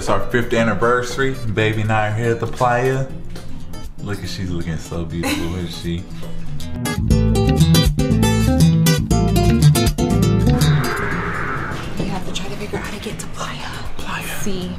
It's our fifth anniversary. Baby and I are here at the playa. Look at she's looking so beautiful, is she? You have to try to figure out how to get to playa. Playa. See.